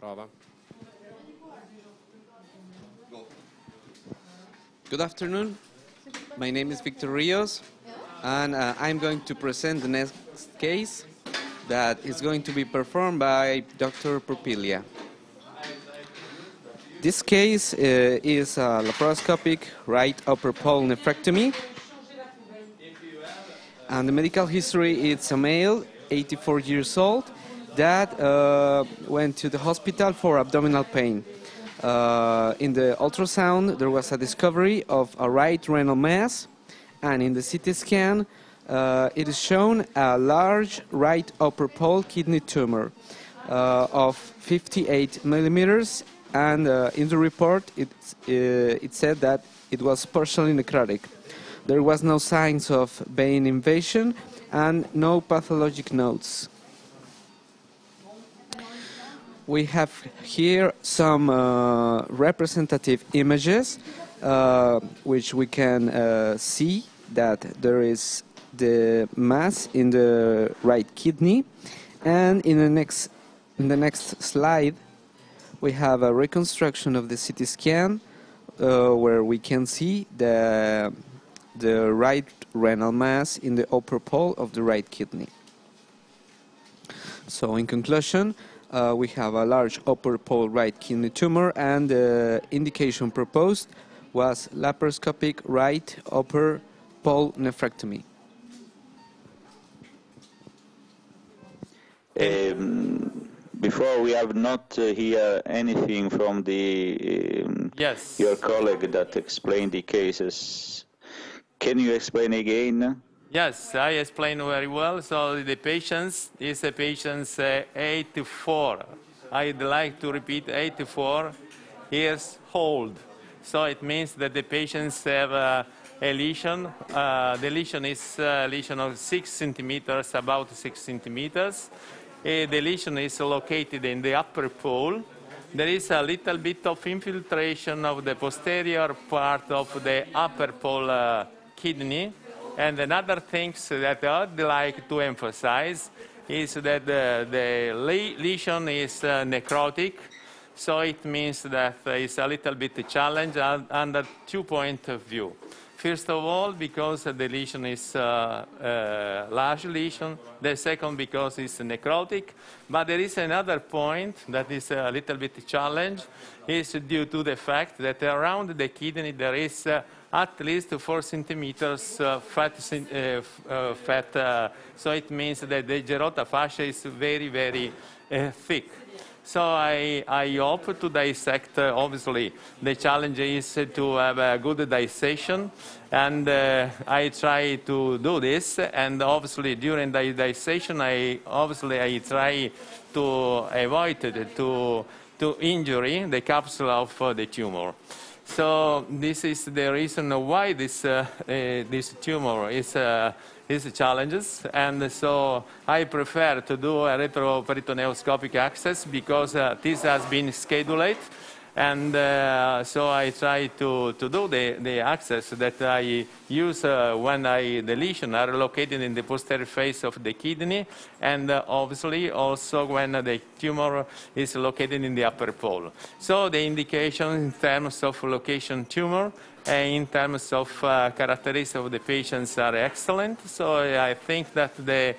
Prova. Good afternoon. My name is Victor Rios, and uh, I'm going to present the next case that is going to be performed by Dr. Porpiglia. This case uh, is a laparoscopic right upper pole nephrectomy, and the medical history is a male, 84 years old, that uh, went to the hospital for abdominal pain. Uh, in the ultrasound, there was a discovery of a right renal mass, and in the CT scan, uh, it is shown a large right upper pole kidney tumor uh, of 58 millimeters, and uh, in the report, it, uh, it said that it was partially necrotic. There was no signs of vein invasion and no pathologic notes. We have here some uh, representative images, uh, which we can uh, see that there is the mass in the right kidney, and in the next in the next slide, we have a reconstruction of the CT scan, uh, where we can see the the right renal mass in the upper pole of the right kidney. So, in conclusion, uh, we have a large upper pole right kidney tumor, and the indication proposed was laparoscopic right upper pole nephrectomy. Um, before we have not uh, hear anything from the um, Yes. your colleague that explained the cases. Can you explain again? Yes, I explained very well. So the patients is a patient's uh, 84. I'd like to repeat 84 years old. So it means that the patients have uh, a lesion. Uh, the lesion is a lesion of 6 centimeters, about 6 centimeters. Uh, the lesion is located in the upper pole. There is a little bit of infiltration of the posterior part of the upper pole uh, kidney. And another thing that I'd like to emphasize is that the, the lesion is uh, necrotic, so it means that it's a little bit challenge un- under two point of view. First of all, because the lesion is uh, uh, large lesion. The second, because it's necrotic. But there is another point that is a little bit challenge, is due to the fact that around the kidney there is uh, at least four centimeters uh, fat, uh, uh, fat uh, so it means that the gerota fascia is very, very uh, thick. So I, I hope to dissect, obviously, the challenge is to have a good dissection, and I try to do this, and obviously during the dissection, I, obviously I try to avoid it, to, to injury the capsule of the tumor. So this is the reason why this, uh, uh, this tumor is, uh, is challenges. And so I prefer to do a retroperitoneoscopic access because uh, this has been scheduled. And uh, so I try to, to do the, the access that I use uh, when I, deletion are located in the posterior face of the kidney, and uh, obviously also when the tumor is located in the upper pole. So the indication in terms of location tumor and in terms of uh, characteristics of the patients are excellent. So I think that the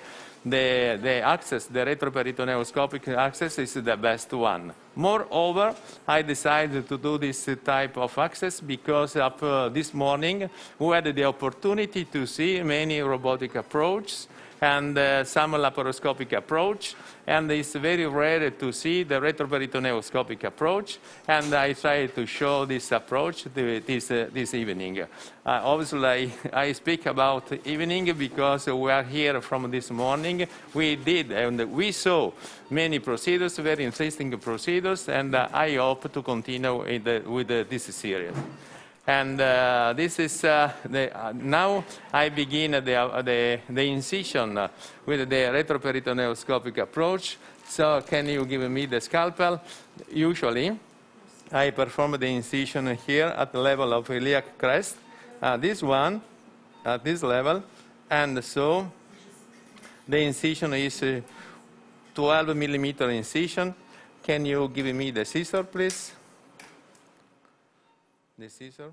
the, the access, the retroperitoneoscopic access is the best one. Moreover, I decided to do this type of access because up uh, this morning we had the opportunity to see many robotic approaches and uh, some laparoscopic approach, and it's very rare to see the retroperitoneoscopic approach, and I try to show this approach this, uh, this evening. Uh, obviously, I, I speak about evening because we are here from this morning. We did, and we saw many procedures, very interesting procedures, and uh, I hope to continue in the, with uh, this series. And uh, this is uh, the, uh, now I begin the, uh, the, the incision uh, with the retroperitoneoscopic approach. So can you give me the scalpel? Usually, I perform the incision here at the level of iliac crest. Uh, this one at this level, and so the incision is uh, 12 millimeter incision can you give me the scissor, please? The scissor.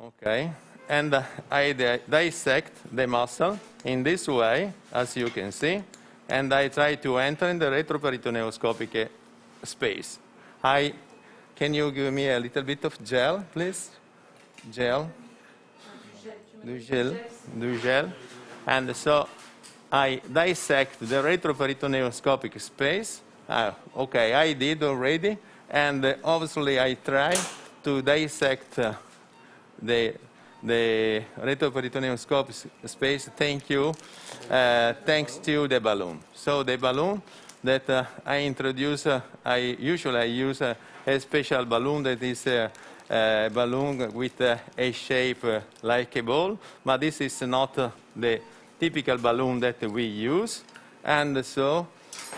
Okay. And uh, I dissect the muscle in this way, as you can see, and I try to enter in the retroperitoneoscopic uh, space. I, can you give me a little bit of gel, please? Gel. Du gel. Du gel. And so I dissect the retroperitoneoscopic space. Ah, okay, I did already. And uh, obviously I try to dissect uh, the, the retroperitoneoscopic s- space. Thank you. Uh, thanks to the balloon. So the balloon that uh, I introduce, uh, I usually I use uh, a special balloon that is uh, a balloon with uh, a shape like a ball, but this is not the typical balloon that we use, and so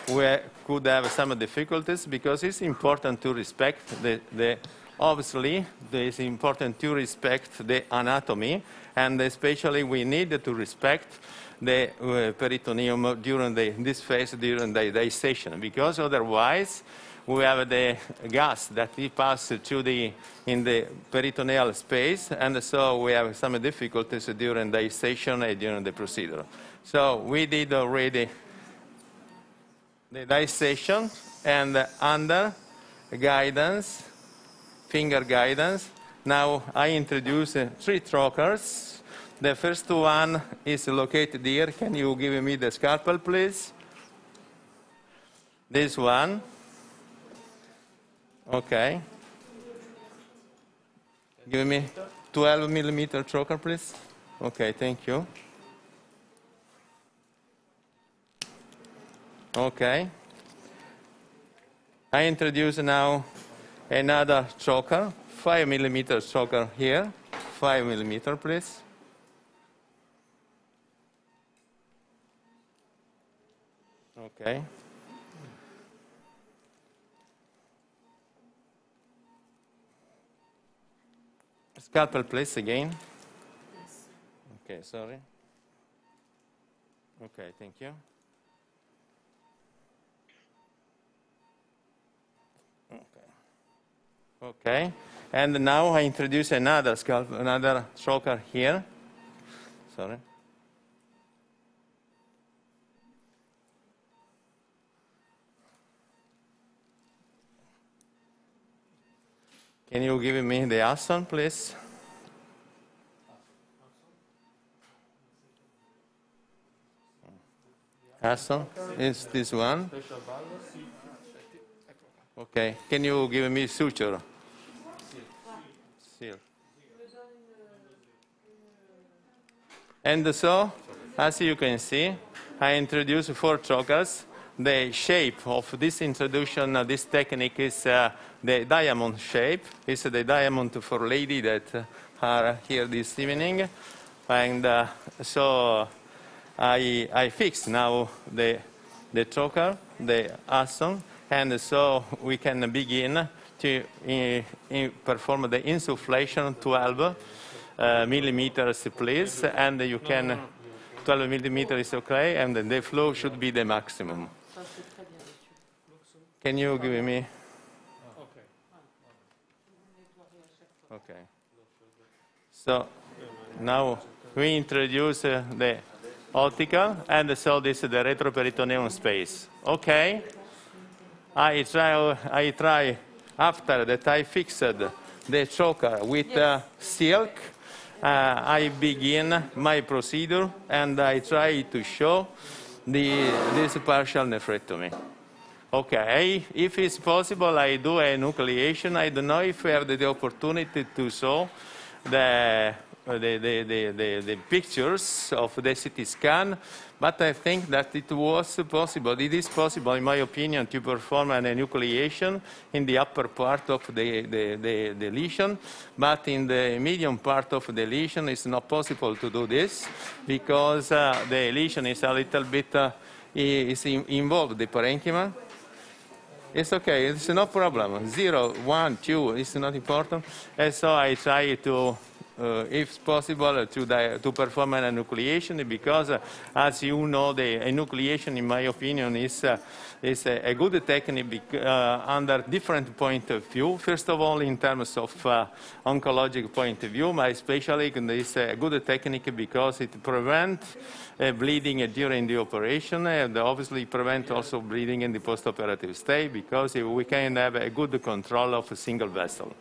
we could have some difficulties because it's important to respect the, the obviously it's important to respect the anatomy, and especially we need to respect the uh, peritoneum during the, this phase during the dissection because otherwise we have the gas that it passes to the in the peritoneal space and so we have some difficulties during the dissection and during the procedure. So we did already the dissection and under guidance finger guidance now i introduce uh, three trocars the first one is located here. Can you give me the scalpel, please? This one. Okay. Give me 12 millimeter trocar, please. Okay, thank you. Okay. I introduce now another trocar, 5 millimeter trocar here. 5 millimeter, please. Okay. Scalpel, please, again. Yes. Okay, sorry. Okay, thank you. Okay, and now I introduce another scalp, another trocar here. Sorry. Can you give me the Hasson, please? Hasson is this one. Okay. Can you give me suture? And so, as you can see, I introduce four trocars. The shape of this introduction, uh, this technique is uh, the diamond shape. It's the diamond for lady that uh, are here this evening. And uh, so I, I fix now the, the trocar, the Hasson, and so we can begin to i- i- perform the insufflation 12 uh, millimeters, please, and you can 12 millimeters is okay, and the flow should be the maximum. Can you give me? Okay. So now we introduce uh, the optical, and so this is the retroperitoneum space. Okay. I try, I try after that I fixed the trocar with uh, silk. Uh, I begin my procedure and I try to show the, this partial nephrectomy. Okay, if it's possible, I do a nucleation. I don't know if we have the, the opportunity to show the, the, the, the, the, the pictures of the CT scan, but I think that it was possible, it is possible, in my opinion, to perform an enucleation in the upper part of the, the, the, the lesion, but in the medium part of the lesion, it's not possible to do this because uh, the lesion is a little bit uh, is in, involved, the parenchyma, it's okay, it's no problem. Zero, one, two, it's not important. And so I try to uh, if possible, to, to perform an enucleation because, uh, as you know, the enucleation, in my opinion, is, uh, is a, a good technique uh, under different point of view. First of all, in terms of uh, oncologic point of view, but especially it's a good technique because it prevents uh, bleeding during the operation and obviously prevent also bleeding in the postoperative state because we can have a good control of a single vessel.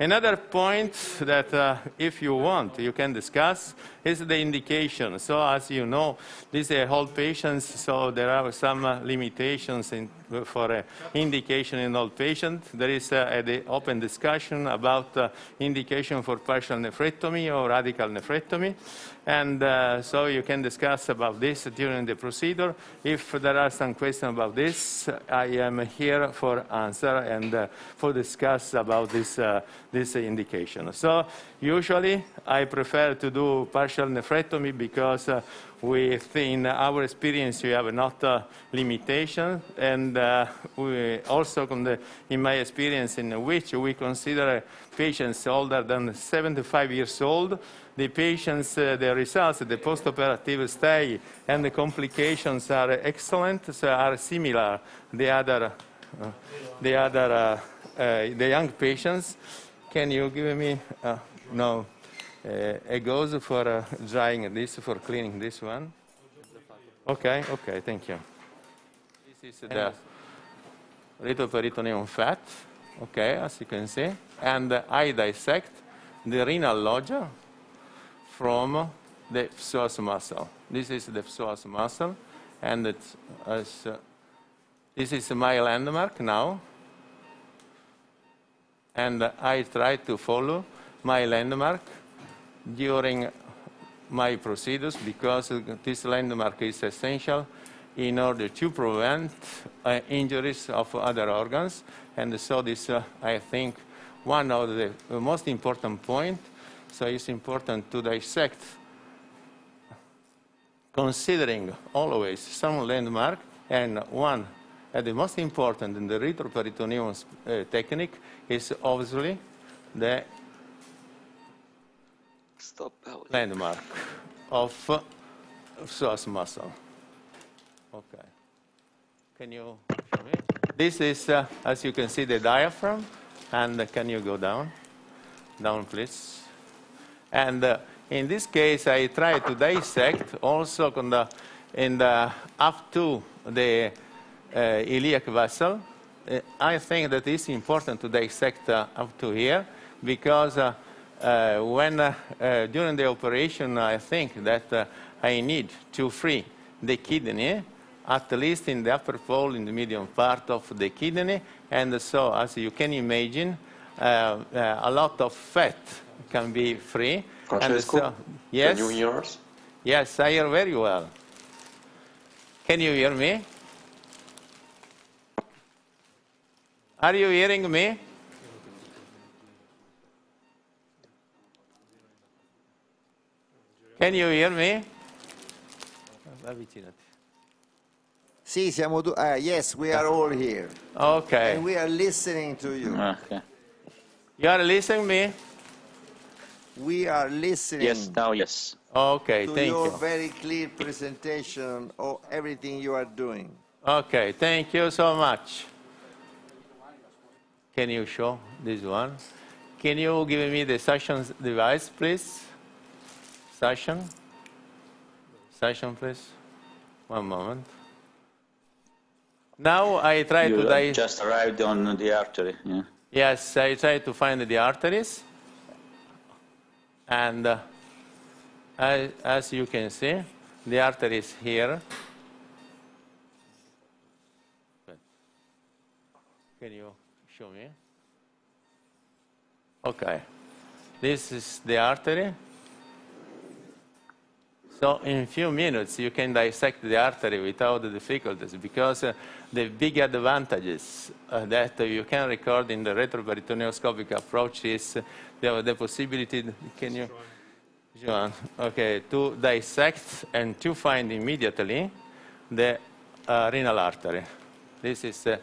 Another point that, uh, if you want, you can discuss is the indication. So, as you know, these are old patients, so there are some uh, limitations in, for uh, indication in old patients. There is uh, an open discussion about uh, indication for partial nephrectomy or radical nephrectomy. And uh, so you can discuss about this during the procedure. If there are some questions about this, I am here for answer and uh, for discuss about this, uh, this indication. So usually I prefer to do partial nephrectomy because uh, we in our experience we have not uh, limitation and uh, we also the, in my experience in which we consider patients older than 75 years old the patients, uh, the results, the postoperative stay and the complications are excellent, so are similar the other, uh, the other, uh, the young patients. Can you give me, no, a goes for drying this, for cleaning this one? Okay, okay, thank you. This is the little peritoneum fat, okay, as you can see. And I dissect the renal lodge from the psoas muscle. This is the psoas muscle, and uh, this is my landmark now. And I try to follow my landmark during my procedures because this landmark is essential in order to prevent uh, injuries of other organs. And so this, uh, I think, one of the most important points so it's important to dissect, considering always some landmark, and one, and the most important in the retroperitoneum uh, technique is obviously the Stop landmark of uh, psoas muscle. Okay. Can you show me? This is, uh, as you can see, the diaphragm. And can you go down? Down, please. And uh, in this case, I try to dissect also the, in the, up to the uh, iliac vessel. Uh, I think that it's important to dissect uh, up to here because uh, uh, when during the operation, I think that I need to free the kidney at least in the upper pole, in the medium part of the kidney. And so, as you can imagine, uh, uh, a lot of fat can be free. Francesco, so, yes, can you hear us? Yes, I hear very well. Can you hear me? Are you hearing me? Can you hear me? Sì, siamo tu- uh, yes, we are all here. Okay. And we are listening to you. Okay. You are listening me? We are listening Yes, now yes. Okay, to thank your you. very clear presentation of everything you are doing. Okay, thank you so much. Can you show this one? Can you give me the session device, please? Session. Session, please. One moment. Now I try You to di- just arrived on the artery. Yeah. Yes, I try to find the arteries. And uh, as, as you can see, the artery is here. Can you show me? Okay. This is the artery. So in a few minutes, you can dissect the artery without the difficulties because uh, the big advantages uh, that you can record in the retroperitoneoscopic approach is uh, the, the possibility, can you, Joan, okay, to dissect and to find immediately the uh, renal artery. This is uh,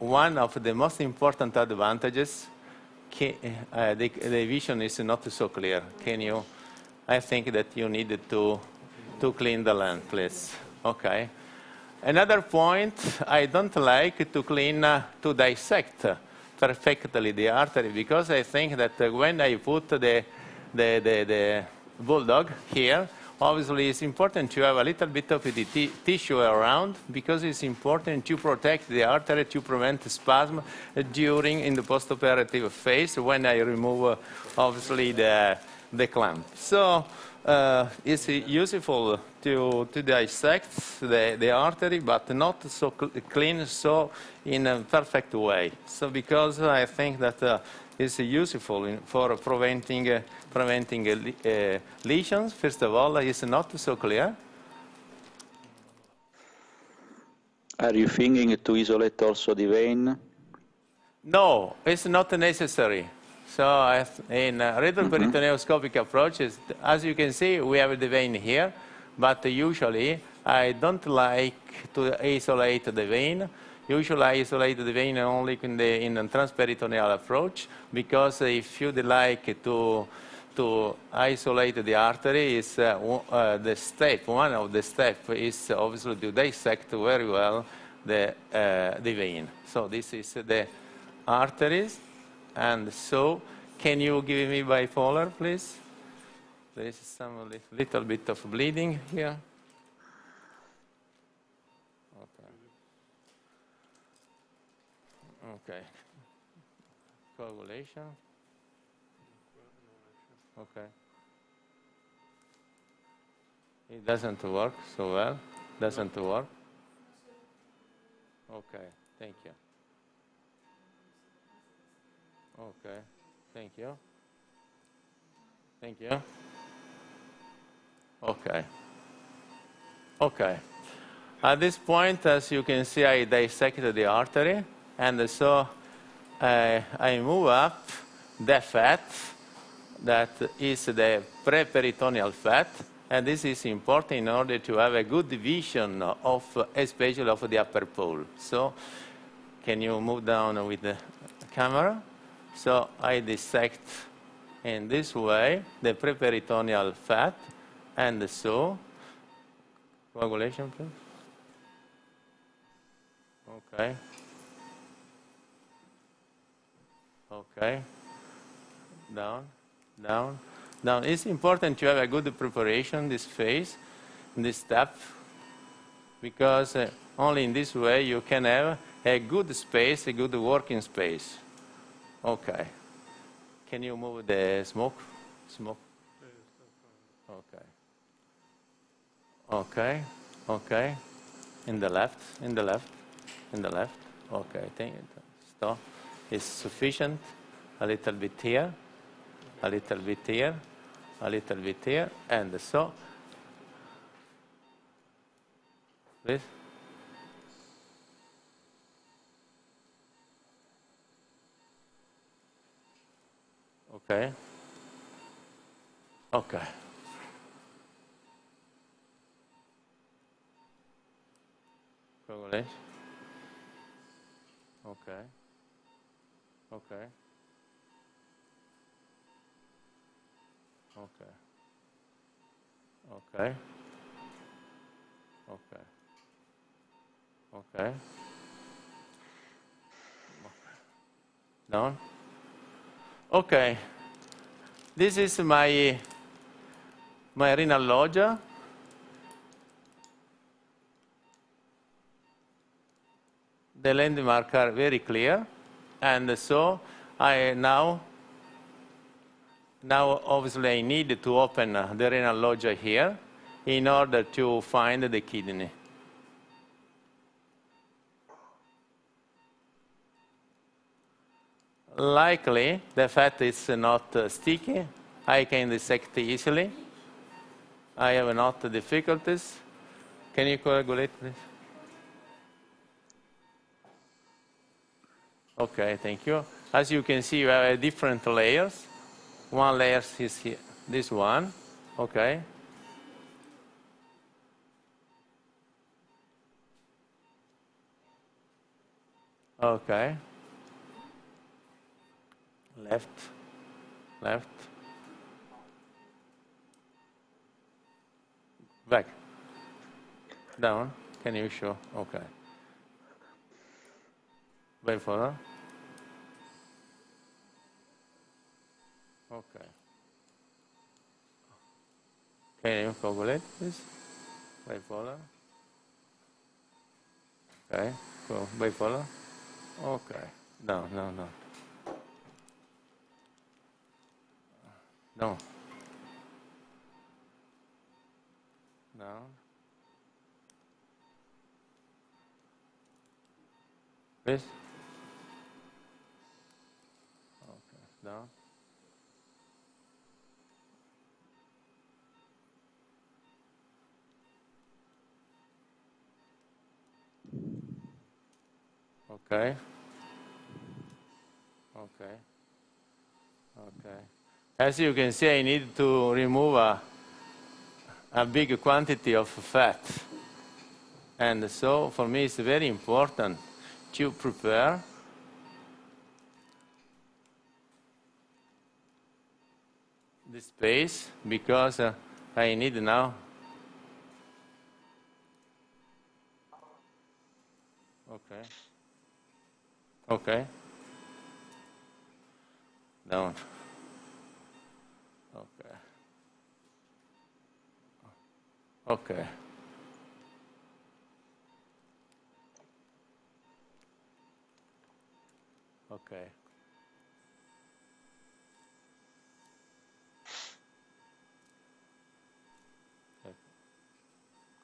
one of the most important advantages uh, the, the vision is not so clear. Can you? I think that you need to, to clean the land, please. Okay. Another point, I don't like to clean, uh, to dissect perfectly the artery because I think that when I put the, the, the, the bulldog here, obviously it's important to have a little bit of the tissue around because it's important to protect the artery to prevent spasm during in the postoperative phase when I remove uh, obviously the, the clamp. So uh, it's useful to, to dissect the, the artery, but not so cl- clean, so in a perfect way. So because I think that uh, it's useful in, for preventing, uh, preventing uh, uh, lesions. First of all, it's not so clear. Are you thinking to isolate also the vein? No, it's not necessary. So in uh, retroperitoneoscopic approaches, as you can see, we have the vein here, but usually I don't like to isolate the vein. Usually I isolate the vein only in the in a transperitoneal approach because if you'd like to to isolate the artery is uh, uh, the step, one of the steps is obviously to dissect very well the, uh, the vein. So this is the arteries. And so, can you give me bipolar, please? There is some little bit of bleeding here. Okay. Okay. Coagulation. Okay. It doesn't work so well. Doesn't work. Okay. Thank you. Okay. Thank you. Thank you. Okay. Okay. At this point, as you can see, I dissected the artery, and so uh, I move up the fat that is the preperitoneal fat, and this is important in order to have a good vision of, especially of the upper pole. So, can you move down with the camera? So I dissect in this way the preperitoneal fat, and the so coagulation, please. Okay. Okay. Down, down, down. It's important to have a good preparation this phase, this step, because uh, only in this way you can have a good space, a good working space. Okay. Can you move the smoke? Smoke. Okay. Okay. Okay. In the left. In the left. In the left. Okay. Thank you. Stop. Is sufficient. A little bit here. A little bit here. A little bit here. And so. Please. Okay. Okay. Coagulation. Okay. Okay. Okay. Okay. Okay. Okay. Down. Okay. This is my my renal loggia. The landmarks are very clear, and so I now now obviously I need to open the renal loggia here in order to find the kidney. Likely, the fat is not uh, sticky. I can dissect easily. I have not difficulties. Can you coagulate, please? Okay, thank you. As you can see, you have different layers. One layer is here, this one. Okay. Okay. Left, left, back, down. Can you show? Okay. Wait for her. Okay. Can you coagulate, please? Wait for her. Okay. Go. Wait for her. Okay. No, no, no. No. No. Please. Okay. Down. Okay. Okay. Okay. As you can see, I need to remove a, a big quantity of fat. And so for me, it's very important to prepare the space because uh, I need now Okay. Okay. Down. Okay. Okay. Okay.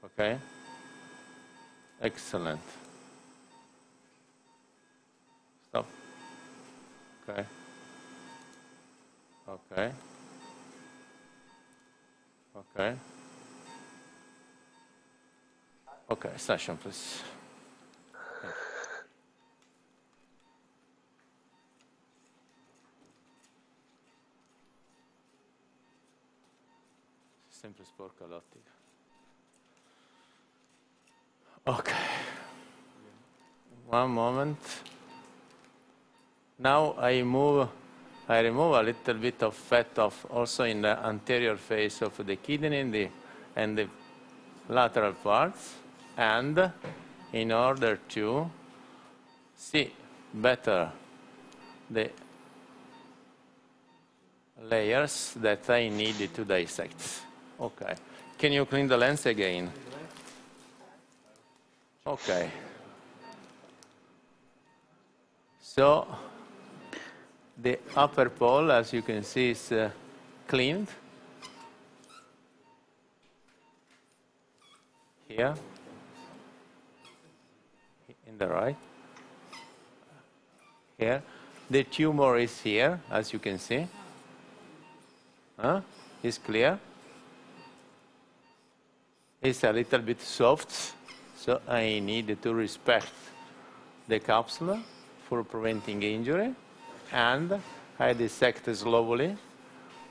Okay. Excellent. Stop. Okay. Okay. Okay. Okay, session, please. Sempre sporca l'ottica. Okay. One moment. Now I move, I remove a little bit of fat of also in the anterior face of the kidney and the, and the lateral parts, and in order to see better the layers that I need to dissect. Okay. Can you clean the lens again? Okay. So the upper pole, as you can see, is uh, cleaned. Here, right. Here. The tumor is here, as you can see. Huh? It's clear. It's a little bit soft, so I need to respect the capsule for preventing injury and I dissect slowly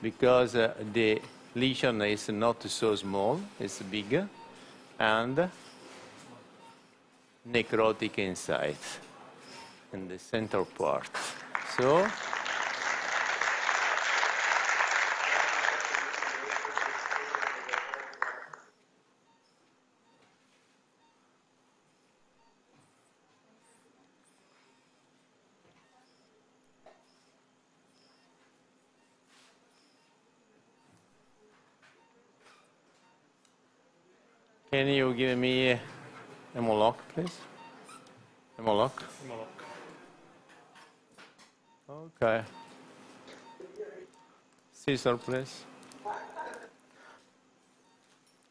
because uh, the lesion is not so small, it's big and necrotic inside in the center part. So Can you give me a Moloch, please? A Moloch? Okay. Caesar, please.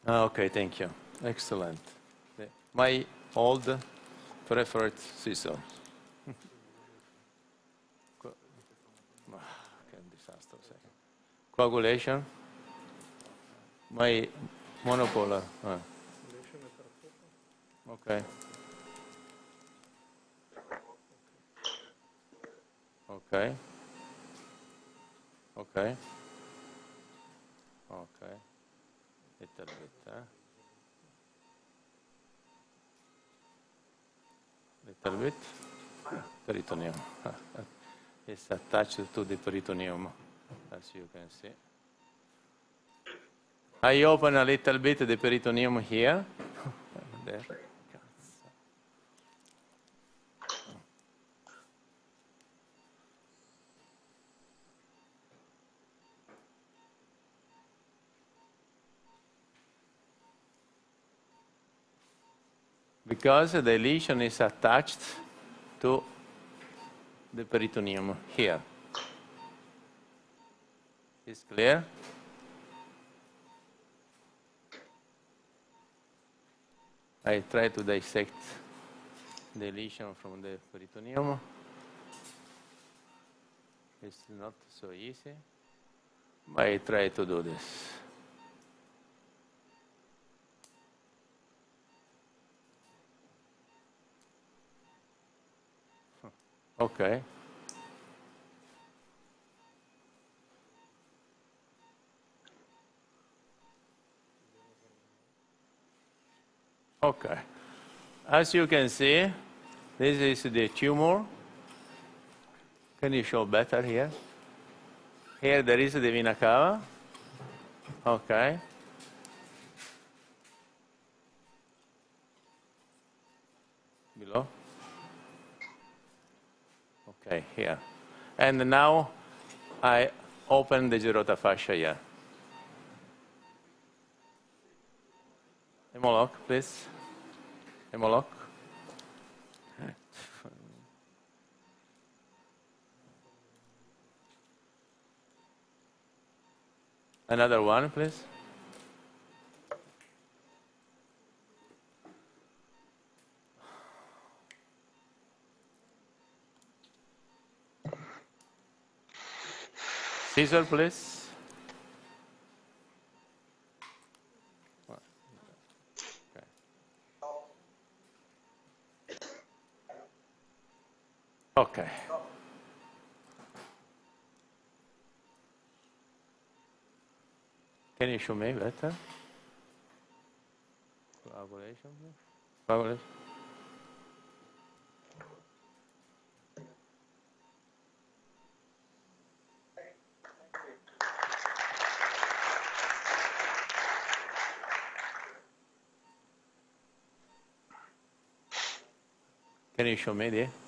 Ah, Okay, thank you. Excellent. My old preferred Caesar. Co- Che disastro sei. Coagulation. My monopolar. ah. Okay. Okay. Okay. Okay. Little bit, eh? Little bit. Peritoneum. is attached to the peritoneum, as you can see. I open a little bit the peritoneum here. there. Because the lesion is attached to the peritoneum here. Is clear? I try to dissect the lesion from the peritoneum. It's not so easy, but I try to do this. Okay. Okay. As you can see, this is the tumor. Can you show better here? Here there is the vena cava. Okay. Okay, here. And now I open the Gerota fascia here. Hemolock, please. Hemolock. Another one, please. Caesar, please. Okay. Okay. Can you show me better? Coagulation, please. Coagulation. Can you show me there?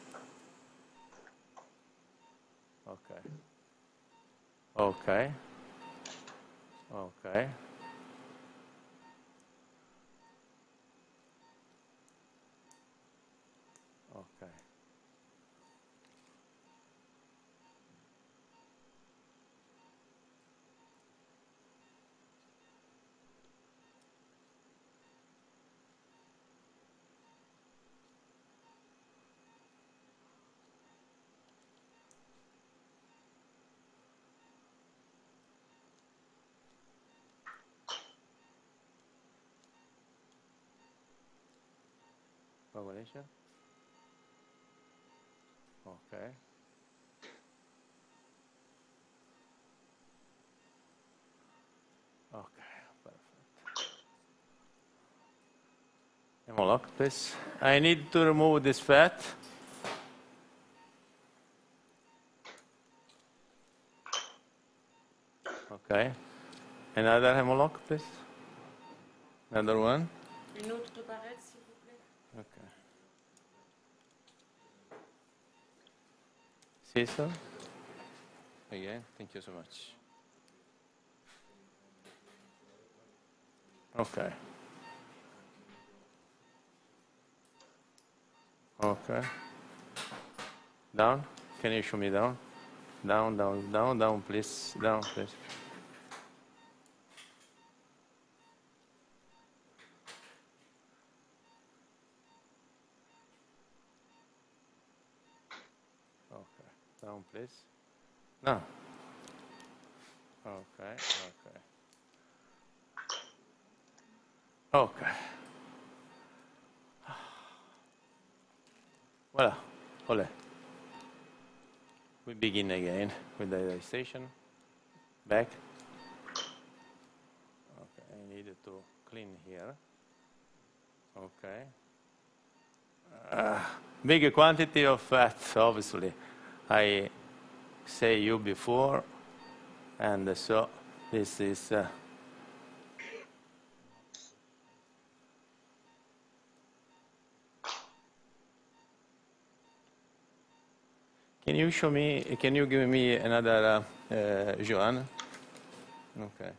Coagulation. Okay. Okay, perfect. Hemolock, please. I need to remove this fat. Okay. Another hemolock, please. Another one. Une autre barrette, s'il vous plaît. Okay. Cecil? Oh, Again, thank you so much. Okay. Okay. Down? Can you show me down? Down, down, down, down, please. Down, please. Okay. Down, please. No. Okay, okay. Okay. Voilà. Ole. We begin again with the digestion. Back. Okay, I needed to clean here. Okay. Ah, big quantity of fat, obviously. I say you before, and so this is. Uh, Can you show me, can you give me another uh, uh, Joan? Okay.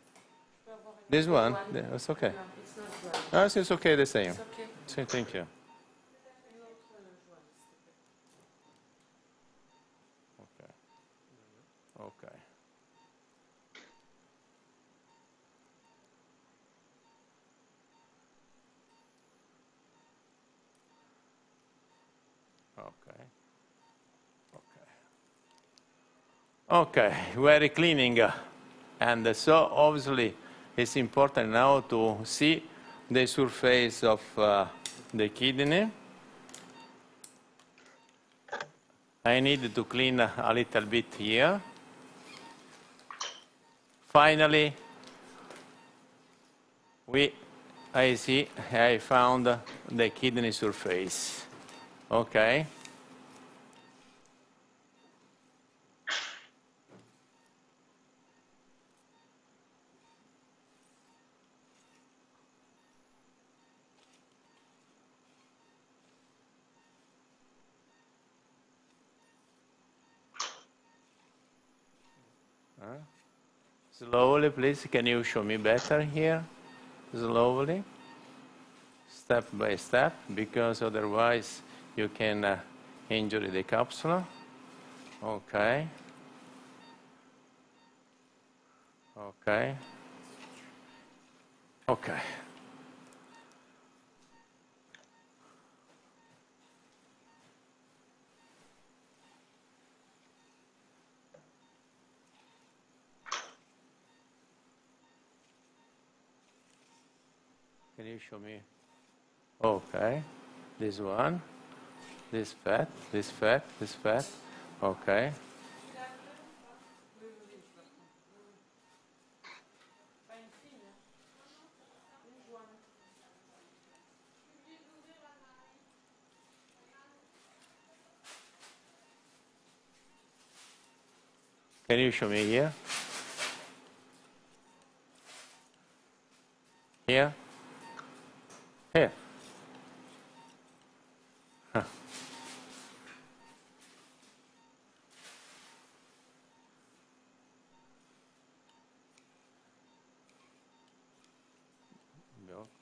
This one? That's okay. No, it's not Joan. No, it's it's okay the same. It's okay. So, thank you. Okay. Okay. Okay. Okay. Okay, we're cleaning. uh, And so obviously it's important now to see the surface of uh, the kidney. I need to clean a little bit here. Finally, we, I see, I found the kidney surface. Okay. Slowly, please. Can you show me better here? Slowly. Step by step, because otherwise you can uh, injure the capsule. Okay. Okay. Okay. Can you show me? Okay. This one. This fat, this fat, this fat. Okay. Can you show me here? Here?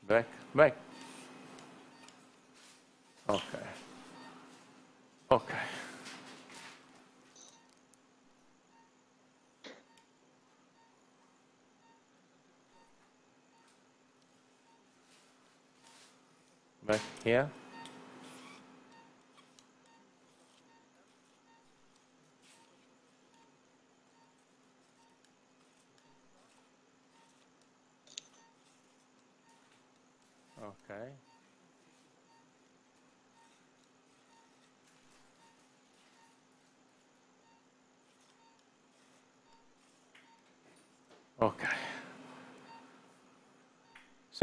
Back, back. Okay. Okay. Back here.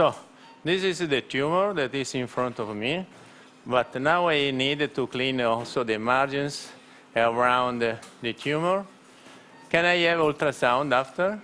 So, this is the tumor that is in front of me, but now I need to clean also the margins around the, tumor. Can I have ultrasound after?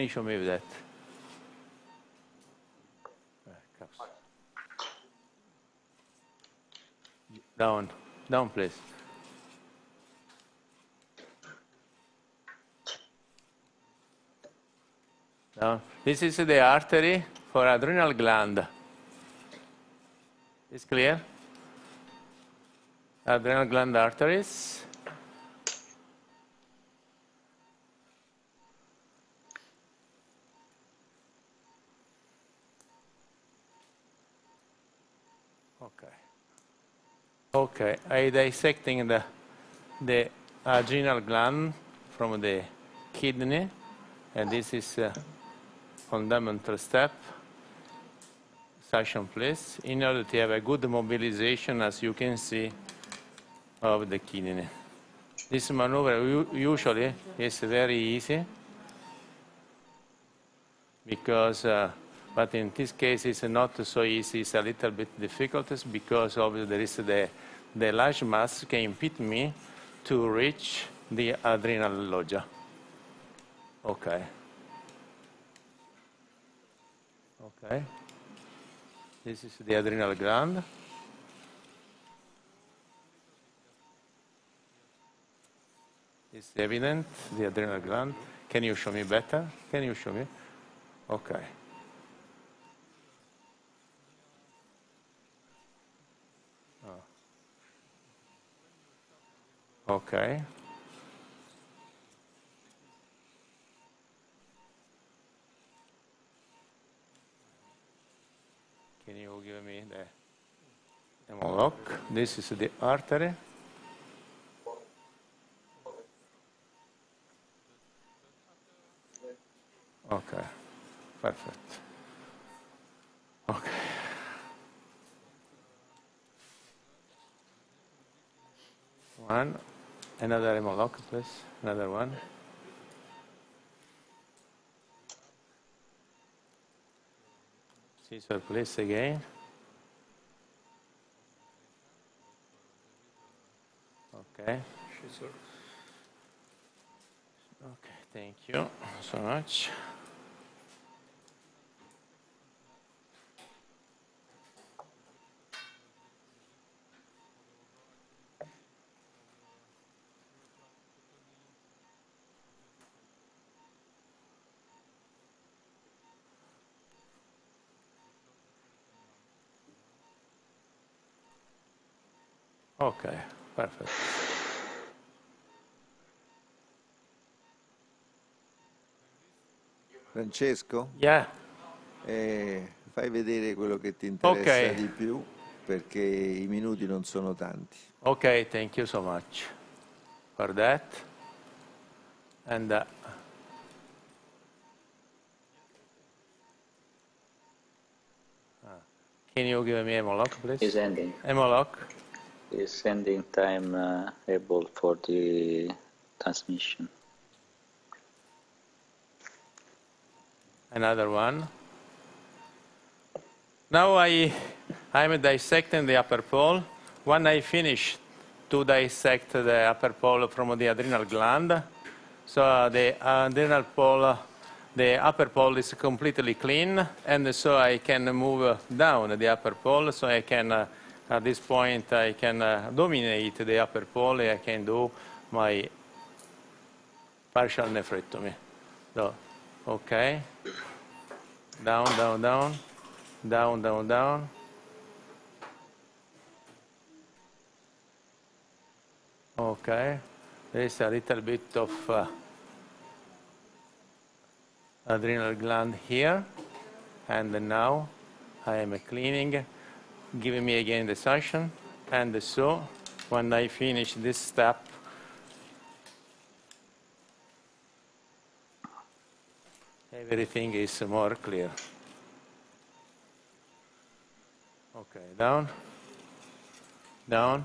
You show me that? Down, down, please. Down. This is the artery for adrenal gland. Is clear? Adrenal gland arteries. Okay. Okay, I dissecting the the adrenal gland from the kidney. And this is a fundamental step. Suction please, in order to have a good mobilization, as you can see, of the kidney. This maneuver usually is very easy because, uh, but in this case it's not so easy, it's a little bit difficult because obviously there is the, the large mass can impede me to reach the adrenal loggia. Okay. Okay. This is the adrenal gland. It's evident, the adrenal gland. Can you show me better? Can you show me? Okay. Okay. Can you give me the hemolock? This is the artery. Okay, perfect. Okay. One, another hemolock, please. Another one. Scissor, please, again. Okay. Okay, thank you so much. Okay, perfect. Francesco, Yeah, eh, fai vedere quello che ti interessa Ok. di più perché i minuti non sono tanti. okay, thank you so much for that. And uh, ah, can you give me a hemolock, please? Is ending. Hemolock. Is ending time uh, able for the transmission. Another one. Now I, I'm dissecting the upper pole. When I finish to dissect the upper pole from the adrenal gland, so the adrenal pole, the upper pole is completely clean, and so I can move down the upper pole. So I can, uh, at this point, I can uh, dominate the upper pole. I can do my partial nephrectomy. So, okay. Down, down, down. Down, down, down. Okay. There's a little bit of uh, adrenal gland here. And now I am cleaning, giving me again the suction. And so when I finish this step, everything is more clear. Okay, down, down.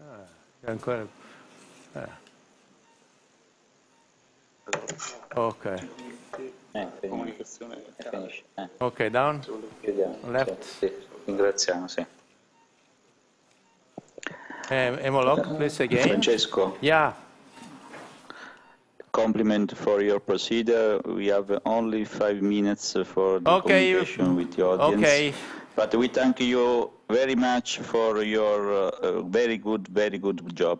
Ah, ancora. ah. Ok, Eh, comunicazione. Eh, ok, down. chiudiamo. Left. Sì, ringraziamo, sì. Um, Hemolock, please again. Francesco, Yeah, compliment for your procedure. We have only five minutes for the Okay. communication with the audience. Okay. But we thank you very much for your uh, uh, very good, very good job.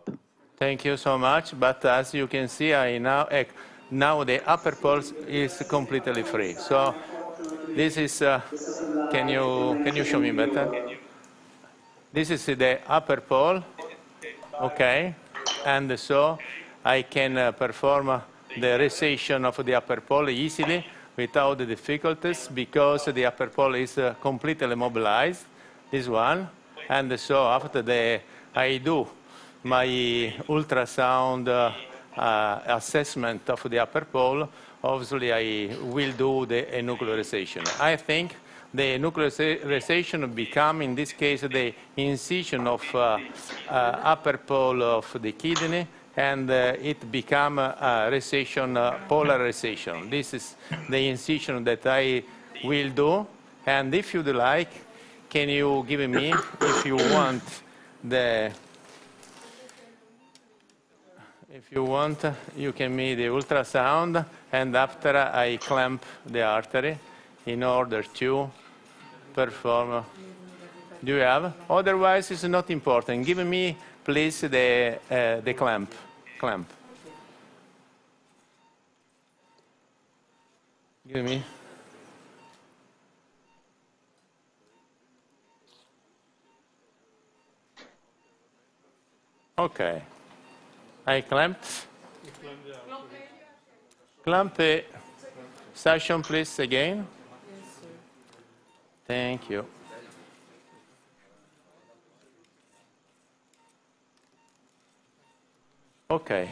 Thank you so much. But as you can see, I now eh, now the upper pulse is completely free. So this is. Uh, can you can you show me better? This is the upper pole. Okay, and so I can uh, perform uh, the resection of the upper pole easily without the difficulties because the upper pole is uh, completely mobilized. This one, And so after the, I do my ultrasound uh, assessment of the upper pole, obviously I will do the enuclearization. I think the nuclearization become, in this case, the incision of uh, uh, upper pole of the kidney, and uh, it become a resection, uh, polar resection. This is the incision that I will do, and if you'd like, can you give me, if you want, the if you want, you can make the ultrasound, and after I clamp the artery in order to perform. Do you have? Otherwise, it's not important. Give me, please, the, uh, the clamp. Clamp. Give me. Okay. I clamped. Clamp the station, please, again. Thank you. Okay,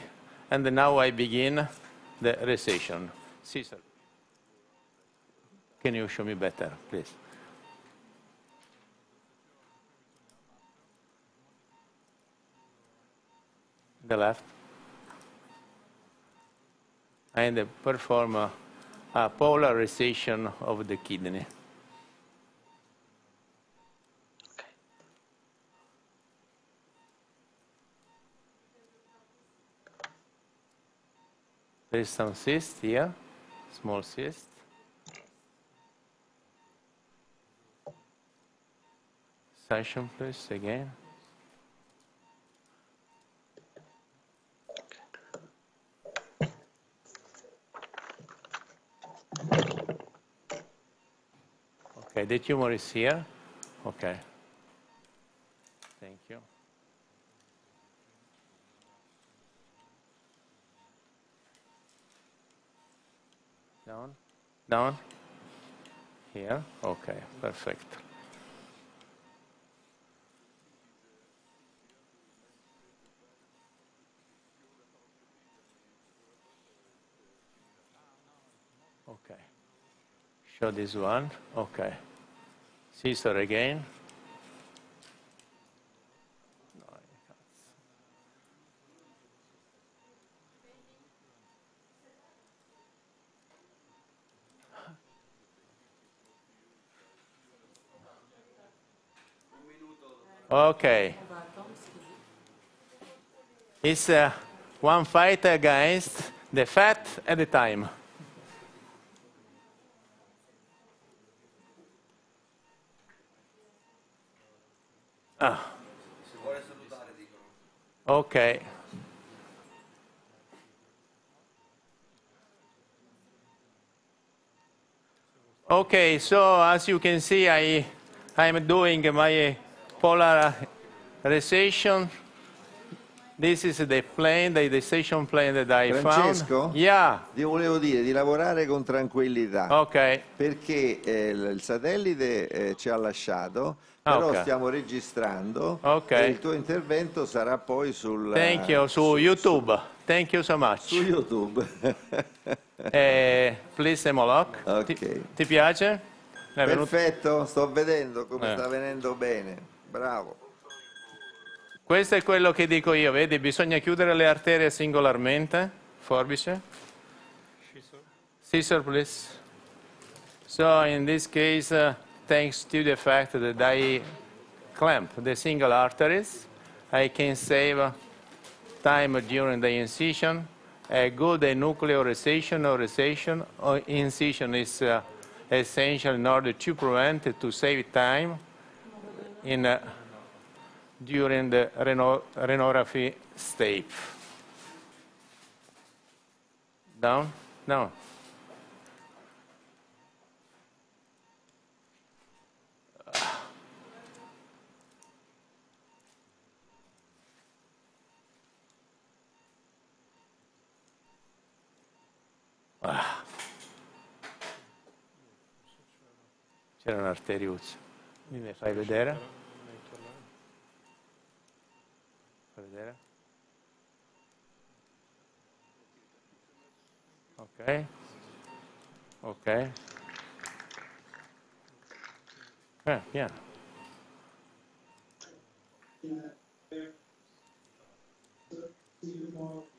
and now I begin the resection. Caesar, can you show me better, please? The left. And perform a, a polarization of the kidney. There is some cyst here, small cyst. Suction, please, again. Okay, the tumor is here. Okay. Thank you. Down, down, here, okay, perfect. Show this one, okay. Caesar again. Okay. It's uh, one fight against the fat at the time. Ah. Okay. Okay, so as you can see, I, I'm doing my polarization. This is the plane, the, station plane that I Francesco? found. Yeah, Ti volevo dire di lavorare con tranquillità. ok. Perché eh, il il satellite eh, ci ha lasciato, però Ok. stiamo registrando Ok. e il tuo intervento sarà poi sul, Thank you, su YouTube. Thank you so much. su YouTube. Eh, please, Emoloc. Ok. Ti, ti piace? È venuto- Perfetto, sto vedendo come Eh. sta venendo bene. Bravo. Questo è quello che dico io, vedi? Bisogna chiudere le arterie singolarmente. Forbice. Scissor, please. So in this case, uh, thanks to the fact that I clamp the single arteries, I can save time during the incision. A good enuclearization or incision is uh, essential in order to prevent to save time in uh, during the reno- renorrhaphy stage. Down, down. C'era un'arteriuzza. Mi fai vedere? Fai vedere? Ok. Ok. Eh, piano. Yeah.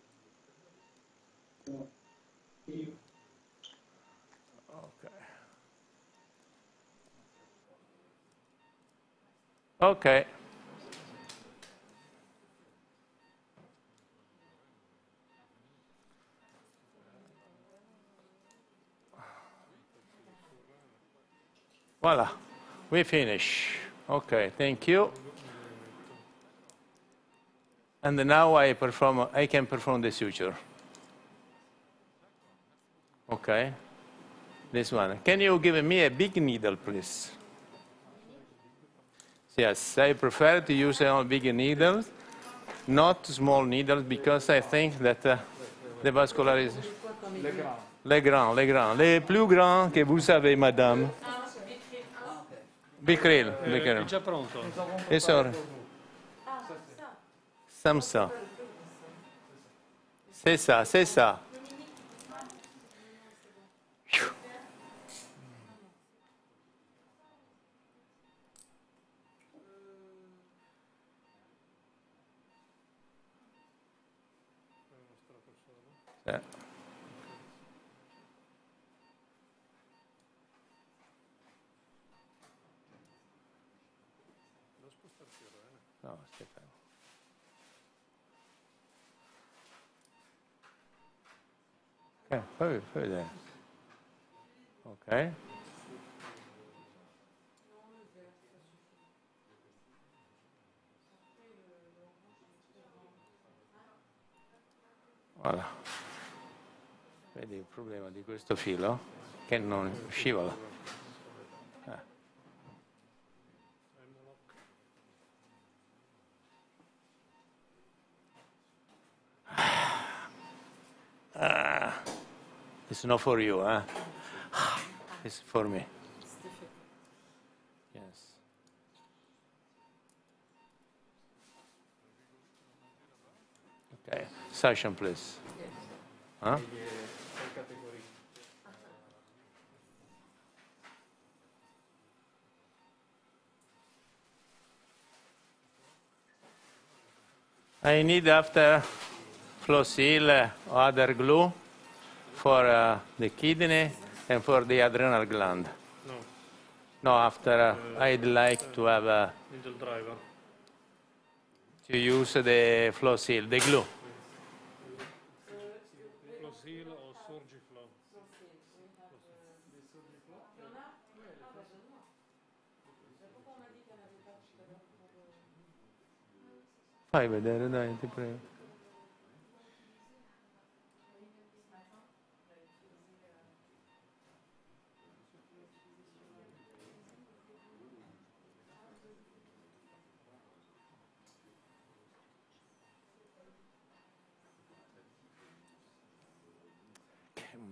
Okay. Voila, we finish. Okay, thank you. And now I perform. I can perform the suture. Okay. This one. Can you give me a big needle, please? Yes, I prefer to use a big needles, not small needles, because I think that uh, the vascularization. Les grands, les grands. Les plus grands que vous savez, madame. Bicril, bicril. già pronto. E sorry. Samsa. C'est ça, c'est ça. No, aspetta. Ok, poi, poi vedere. Ok. Voilà. Vedi il problema di questo filo? Che non scivola. It's not for you, huh? It's for me. Yes. Okay, suction, please. Huh? I need after FloSeal or other glue for uh, the kidney and for the adrenal gland. No, No, after uh, I'd like to have uh, needle driver. to use the FloSeal, the glue. FloSeal o Surgiflo. Fai vedere, dai, ti prego.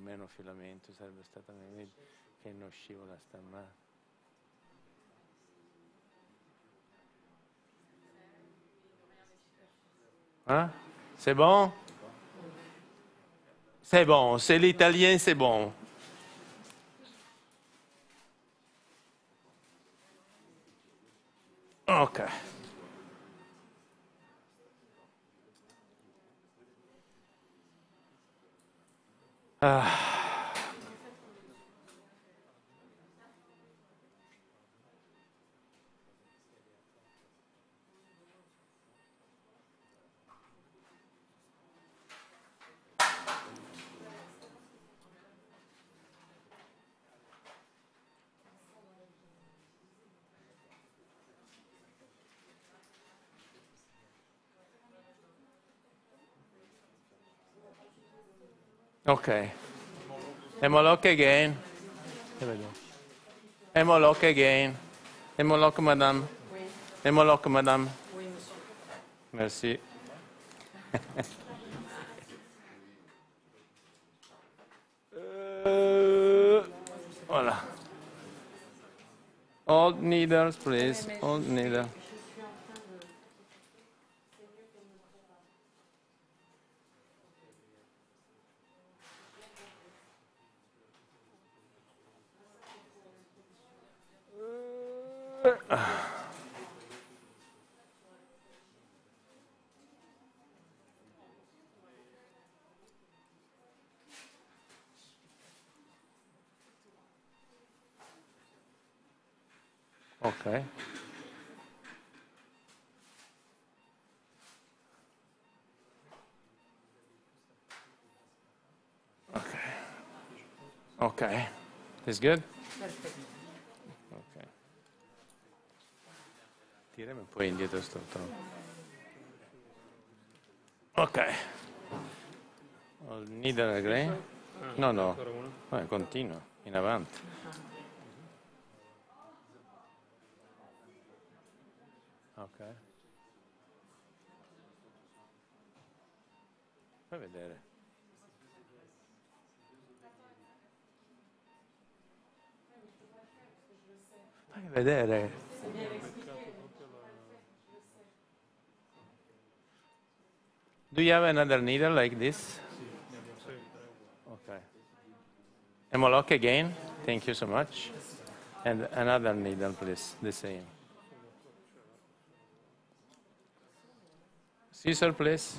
Meno filamento sarebbe stato meglio che non scivola sta mano. Hein? C'est bon C'est bon, c'est l'italien, c'est bon. Ok. Ah. Okay. Hemolock again. Here we go. Hemolock again. Hemolock, madame. Hemolock, madame. Merci. Euh, voilà. Old needles, please. Old needle. Ok. This good? Ok. Tirami un po' indietro sto tronco. Ok. Needle again? No, no. Eh, continua, in avanti. Ok. Fai vedere. Vedere. Do you have another needle like this? Okay. Emolock again. Thank you so much. And another needle, please. The same. Scissor, please.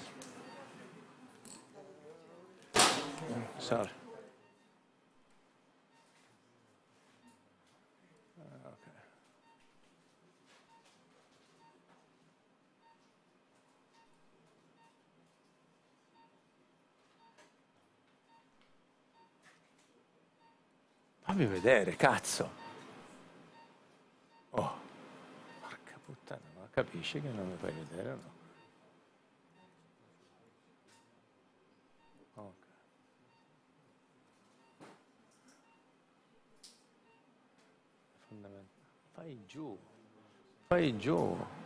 Sorry. Fammi vedere, cazzo. Oh, porca puttana, ma capisci che non mi fai vedere o no? Fai giù, fai giù.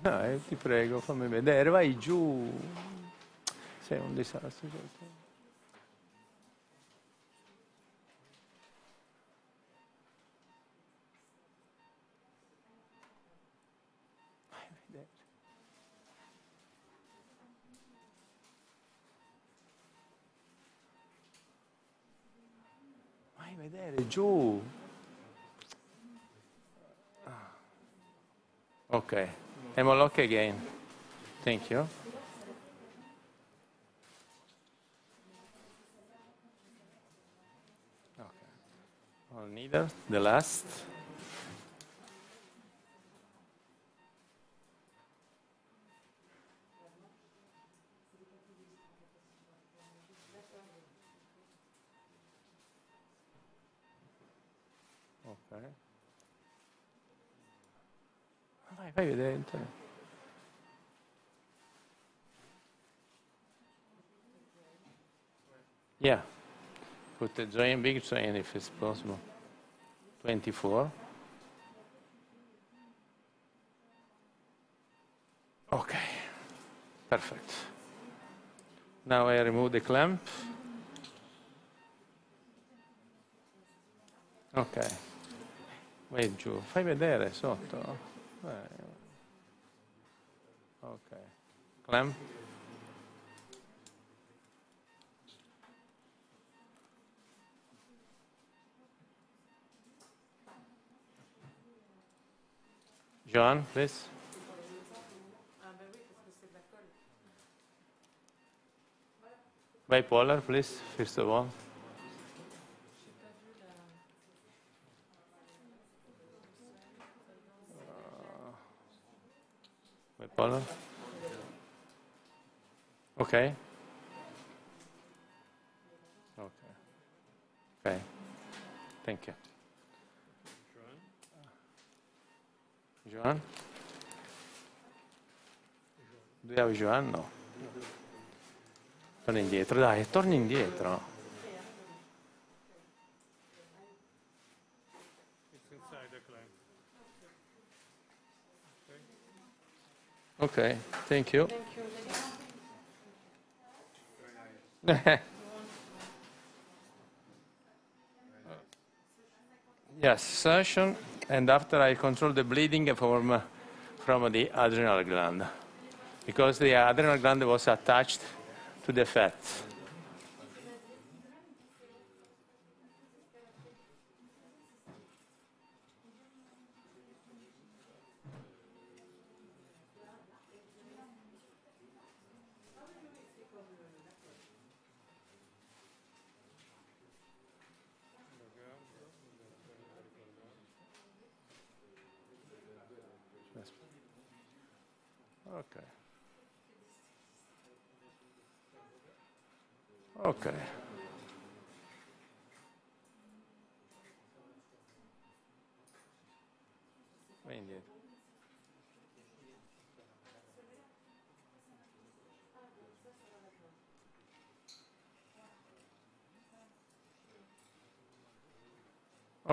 Dai, ti prego, fammi vedere, vai giù. Sei un disastro. questo. Vai vedere. Giù. Ok, Emolock again. Thank you. Okay. All neither, the last. Vai, vai. Antonio. Yeah. Put the giant big train if it's possible. 24. Okay. Perfect. Now I remove the clamp. Ok. Vai giù, fai vedere sotto. Eh. Ok. Clem? John, please. Bipolar, please, first of all. Bipolar. Okay. Okay. Okay. Thank you. Joan? Do you have Joan? No. Torna indietro, dai, torni indietro. Ok, thank you. Thank you. Yes, suction, and after I control the bleeding from, from the adrenal gland, because the adrenal gland was attached to the fat.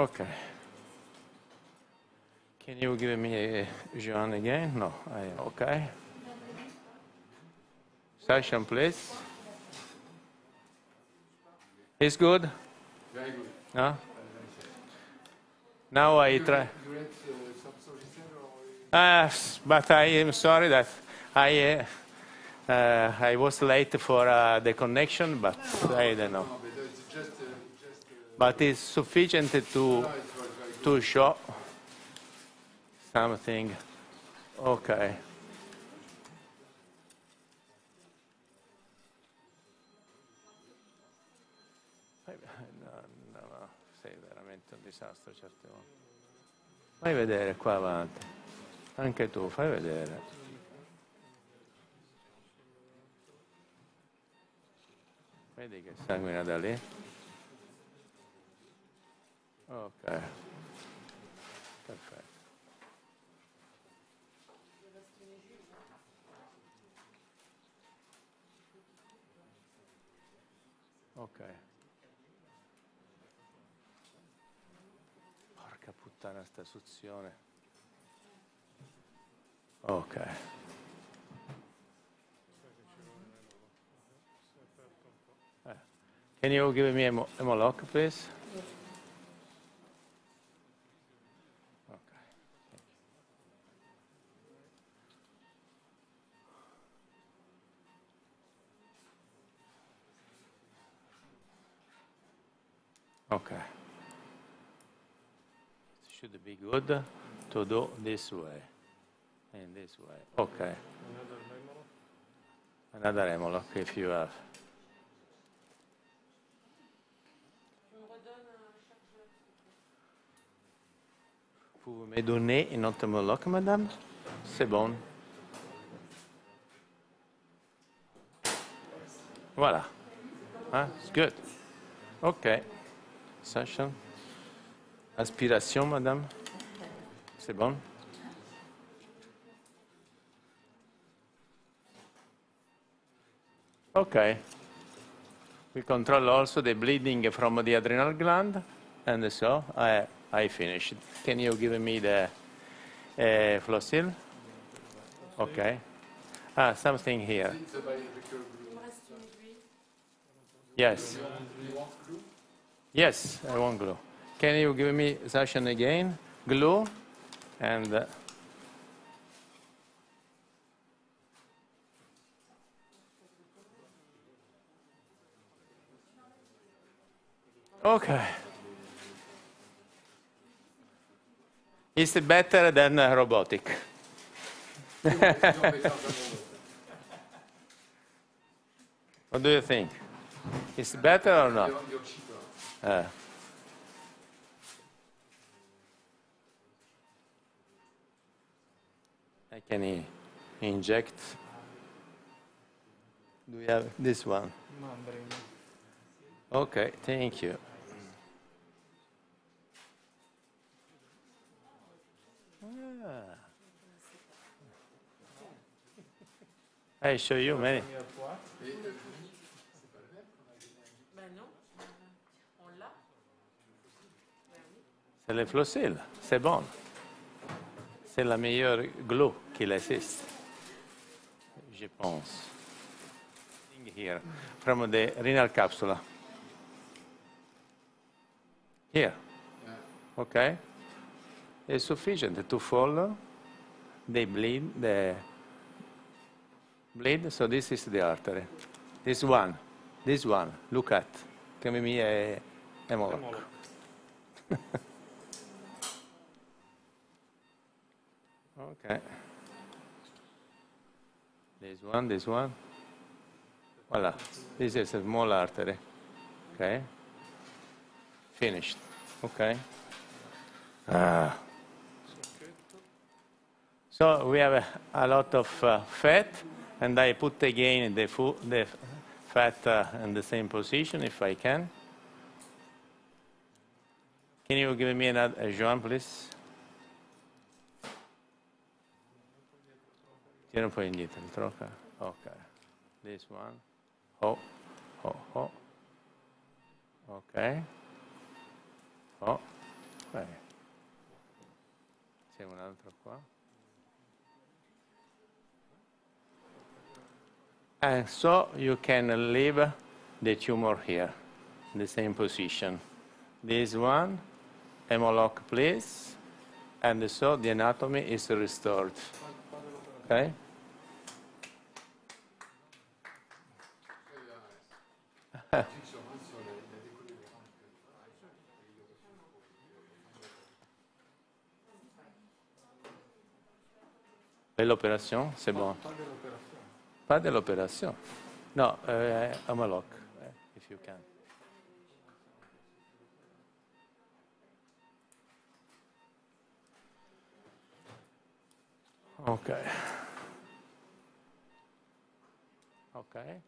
Okay. Can you give me a Jean again? No, I, okay. Suction, please. It's good? Very good. No? Now I try. Uh, but I am sorry that I, uh, uh, I was late for uh, the connection, but I don't know. But it's sufficient to, to show something. Okay. No, no, sei veramente un disastro certe volte. Fai vedere qua avanti. Anche tu, fai vedere. Vedi che sanguina da lì? Ok. Perfetto. Ok. Porca puttana sta suzione. Ok. Eh. Can you give me a, mo- a Moloch, please? Okay. It should be good to do this way. In this way. Okay. Another Emoloch if you have. Tu me redonnes un chargeur. Vous me donnez une autre Moloch, madame C'est bon. Voilà. Hein? It's good. OK. Suction. Aspiration, madame. C'est bon. Okay. We control also the bleeding from the adrenal gland, and so I, I finished. Can you give me the uh, FloSeal? Okay. Ah, something here. Il me reste une aiguille. Yes. Yes, I want glue. Can you give me suction again? Glue and. uh, Okay. It's better than uh, robotic. what do you think? It's better or not? Uh, I can inject. Do you have this one? Okay, thank you. Ah. I show you many. C'est le flossil, c'est bon. C'est la meilleure glue qu'il existe, je pense. Here, from the renal capsule. Here. okay? It's sufficient to follow the bleed, the bleed. So this is the artery. This one, this one. Look at. Me a hemorrhage. Okay. This one, this one. Voila. This is a small artery. Okay. Finished. Okay. Ah. So we have a, a lot of uh, fat, and I put again the, the fat uh, in the same position if I can. Can you give me another, uh, please? Tira un po' indietro, il troca. Ok. This one. Oh, oh, oh. Ok. Oh. Ok. C'è un altro qua. And so you can leave the tumor here, in the same position. This one, Hem-o-lok please, and so the anatomy is restored. Okay? Et l'opération, c'est bon. Pas de l'opération. No, uh, homologue, uh, if you can. Okay. Okay.